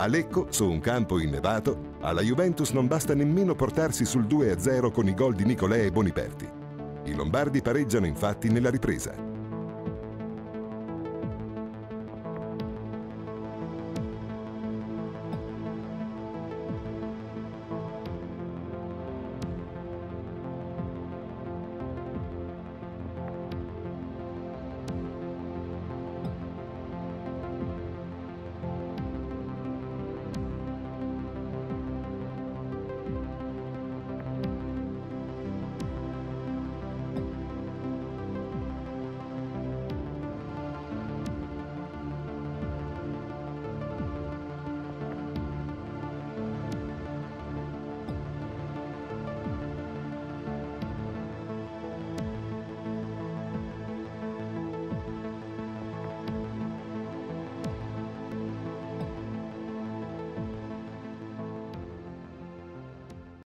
A Lecco, su un campo innevato, alla Juventus non basta nemmeno portarsi sul 2-0 con i gol di Nicolè e Boniperti. I lombardi pareggiano infatti nella ripresa.